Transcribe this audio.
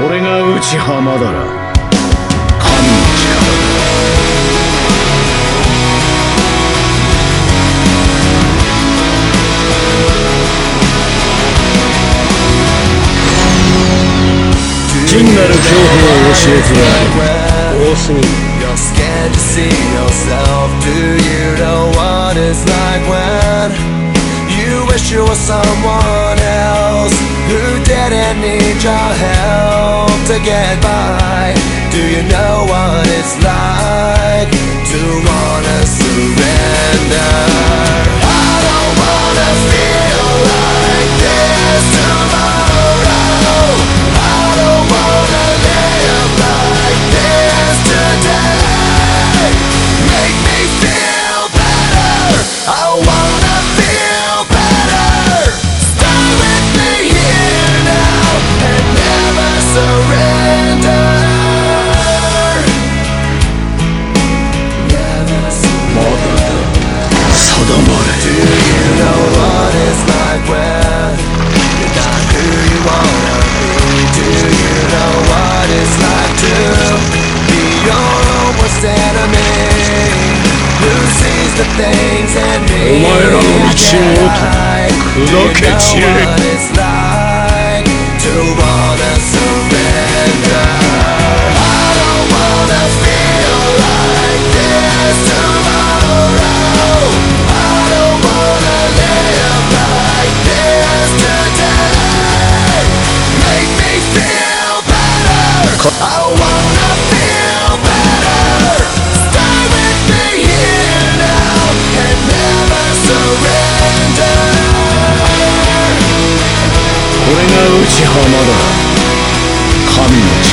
これがうちはマダラ神なる恐怖を教えてやる。多すぎる You're scared to see yourself Do you know what it's like when You wish you were someone else Who didn't need your help to get by? Do you know what it's like お前らの道を砕け散れ内浜だ。神の力。